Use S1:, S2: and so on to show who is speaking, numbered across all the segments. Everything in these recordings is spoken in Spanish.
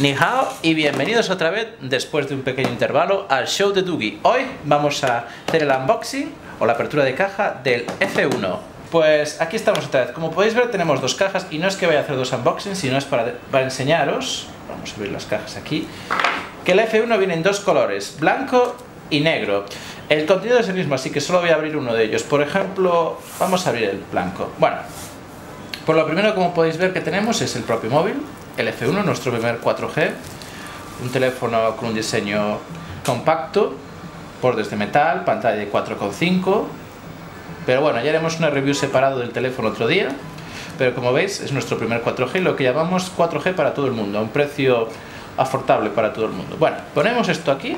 S1: Ni hao y bienvenidos otra vez, después de un pequeño intervalo, al show de Dougie. Hoy vamos a hacer el unboxing o la apertura de caja del F1. Pues aquí estamos otra vez. Como podéis ver tenemos dos cajas y no es que vaya a hacer dos unboxings, sino es para, para enseñaros, vamos a abrir las cajas aquí, que el F1 viene en dos colores, blanco y negro. El contenido es el mismo, así que solo voy a abrir uno de ellos. Por ejemplo, vamos a abrir el blanco. Bueno, por lo primero como podéis ver que tenemos es el propio móvil, el F1, nuestro primer 4G, un teléfono con un diseño compacto, bordes de metal, pantalla de 4,5, pero bueno, ya haremos una review separado del teléfono otro día, pero como veis es nuestro primer 4G, lo que llamamos 4G para todo el mundo, a un precio afortable para todo el mundo. Bueno, ponemos esto aquí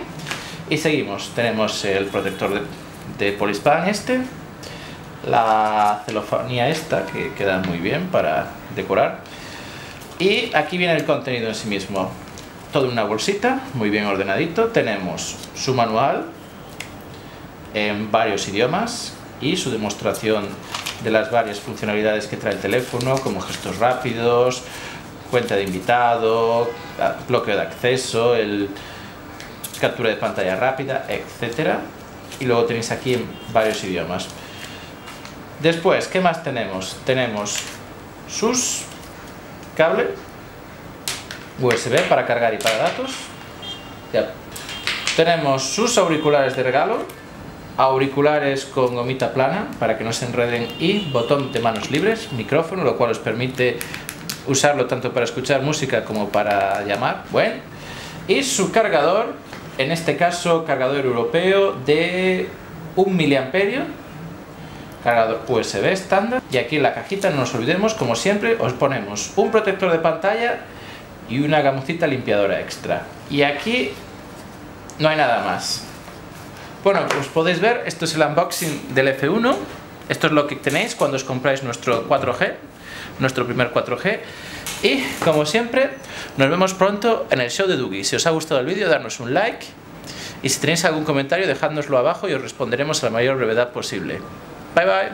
S1: y seguimos. Tenemos el protector de, de Polispan este, la celofanía esta que queda muy bien para decorar y aquí viene el contenido en sí mismo. Todo en una bolsita, muy bien ordenadito. Tenemos su manual en varios idiomas y su demostración de las varias funcionalidades que trae el teléfono, como gestos rápidos, cuenta de invitado, bloqueo de acceso, el captura de pantalla rápida, etc. Y luego tenéis aquí en varios idiomas. Después, ¿qué más tenemos? Tenemos sus cable USB para cargar y para datos. Ya. Tenemos sus auriculares de regalo, auriculares con gomita plana para que no se enreden y botón de manos libres, micrófono, lo cual os permite usarlo tanto para escuchar música como para llamar. Bueno, y su cargador, en este caso cargador europeo de 1 miliamperio cargador USB estándar. Y aquí en la cajita no nos olvidemos como siempre os ponemos un protector de pantalla y una gamucita limpiadora extra. Y aquí no hay nada más. Bueno pues podéis ver esto es el unboxing del F1 esto es lo que tenéis cuando os compráis nuestro 4G nuestro primer 4G y como siempre nos vemos pronto en el show de Dougie. Si os ha gustado el vídeo darnos un like. Y si tenéis algún comentario dejádnoslo abajo y os responderemos a la mayor brevedad posible Bye bye.